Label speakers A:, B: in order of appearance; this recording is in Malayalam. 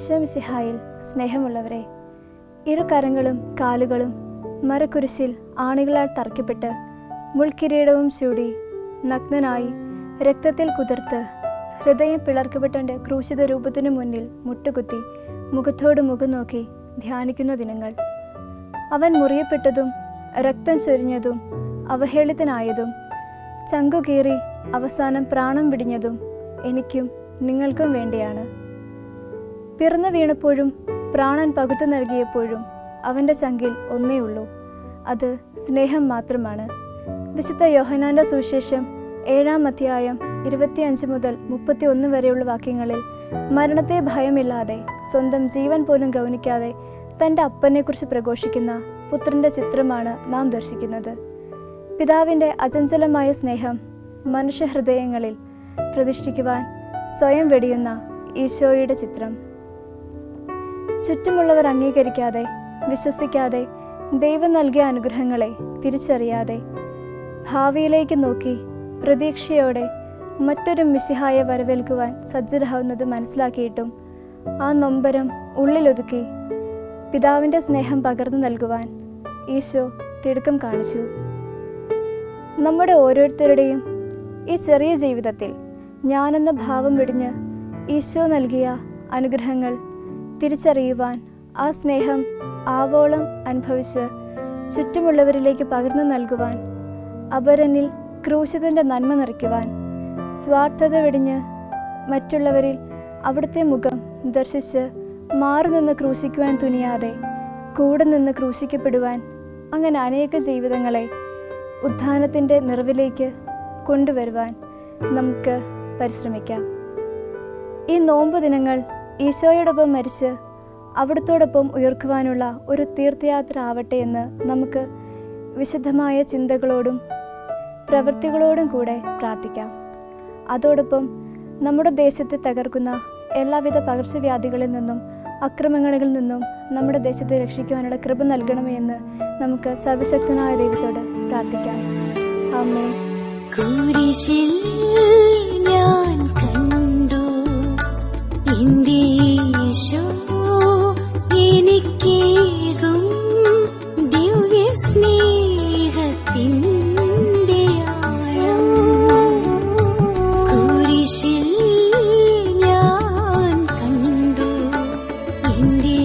A: സ്നേഹമുള്ളവരെ ഇരു കരങ്ങളും കാലുകളും മരക്കുരിശിൽ ആണികളാൽ തറക്കപ്പെട്ട് മുൾക്കിരീടവും ചൂടി നഗ്നനായി രക്തത്തിൽ കുതിർത്ത് ഹൃദയം പിളർക്കപ്പെട്ടുണ്ട് ക്രൂശിത രൂപത്തിനു മുന്നിൽ മുട്ടുകുത്തി മുഖത്തോട് മുഖം നോക്കി ധ്യാനിക്കുന്ന ദിനങ്ങൾ. അവൻ മുറിയപ്പെട്ടതും രക്തം ചൊരിഞ്ഞതും അവഹേളിതനായതും ചങ്കുകീറി അവസാനം പ്രാണം വിടിഞ്ഞതും എനിക്കും നിങ്ങൾക്കും വേണ്ടിയാണ്. പിറന്നു വീണപ്പോഴും പ്രാണൻ പകുത്തു നൽകിയപ്പോഴും അവന്റെ ചങ്കിൽ ഒന്നേ ഉള്ളൂ. അത് സ്നേഹം മാത്രമാണ്. വിശുദ്ധ യോഹനാന്റെ സുവിശേഷം ഏഴാം അധ്യായം ഇരുപത്തിയഞ്ച് മുതൽ മുപ്പത്തി ഒന്ന് വരെയുള്ള വാക്യങ്ങളിൽ മരണത്തെ ഭയമില്ലാതെ സ്വന്തം ജീവൻ പോലും ഗൗനിക്കാതെ തന്റെ അപ്പനെക്കുറിച്ച് പ്രഘോഷിക്കുന്ന പുത്രന്റെ ചിത്രമാണ് നാം ദർശിക്കുന്നത്. പിതാവിന്റെ അചഞ്ചലമായ സ്നേഹം മനുഷ്യഹൃദയങ്ങളിൽ പ്രതിഷ്ഠിക്കുവാൻ സ്വയം വെടിയുന്ന ഈശോയുടെ ചിത്രം. ചുറ്റുമുള്ളവർ അംഗീകരിക്കാതെ വിശ്വസിക്കാതെ ദൈവം നൽകിയ അനുഗ്രഹങ്ങളെ തിരിച്ചറിയാതെ ഭാവിയിലേക്ക് നോക്കി പ്രതീക്ഷയോടെ മറ്റൊരു മിശിഹായെ വരവേൽക്കുവാൻ സജ്ജരാവുന്നത് മനസ്സിലാക്കിയിട്ടും ആ നൊമ്പരം ഉള്ളിലൊതുക്കി പിതാവിന്റെ സ്നേഹം പകർന്നു നൽകുവാൻ ഈശോ തിടുക്കം കാണിച്ചു. നമ്മുടെ ഓരോരുത്തരുടെയും ഈ ചെറിയ ജീവിതത്തിൽ ഞാനെന്ന ഭാവം വെടിഞ്ഞ് ഈശോ നൽകിയ അനുഗ്രഹങ്ങൾ തിരിച്ചറിയുവാൻ ആ സ്നേഹം ആവോളം അനുഭവിച്ച് ചുറ്റുമുള്ളവരിലേക്ക് പകർന്നു നൽകുവാൻ അപരനിൽ ക്രൂശിതന്റെ നന്മ നിറയ്ക്കുവാൻ സ്വാർത്ഥത വെടിഞ്ഞ് മറ്റുള്ളവരിൽ അവിടുത്തെ മുഖം ദർശിച്ച് മാറി നിന്ന് ക്രൂശിക്കുവാൻ തുനിയാതെ കൂടെ നിന്ന് ക്രൂശിക്കപ്പെടുവാൻ അങ്ങനെ അനേക ജീവിതങ്ങളെ ഉത്ഥാനത്തിന്റെ നിറവിലേക്ക് കൊണ്ടുവരുവാൻ നമുക്ക് പരിശ്രമിക്കാം. ഈ നോമ്പ് ദിനങ്ങൾ ഈശോയോടൊപ്പം മരിച്ച് അവിടത്തോടൊപ്പം ഉയർക്കുവാനുള്ള ഒരു തീർത്ഥയാത്ര ആവട്ടെ എന്ന് നമുക്ക് വിശുദ്ധമായ ചിന്തകളോടും പ്രവൃത്തികളോടും കൂടെ പ്രാർത്ഥിക്കാം. അതോടൊപ്പം നമ്മുടെ ദേശത്തെ തകർക്കുന്ന എല്ലാവിധ പകർച്ചവ്യാധികളിൽ നിന്നും അക്രമങ്ങളിൽ നിന്നും നമ്മുടെ ദേശത്തെ രക്ഷിക്കുവാനുള്ള കൃപ നൽകണമേ എന്ന് നമുക്ക് സർവശക്തനായ ദൈവത്തോട് പ്രാർത്ഥിക്കാം. അമ്മേ
B: കുരിശിൽ India.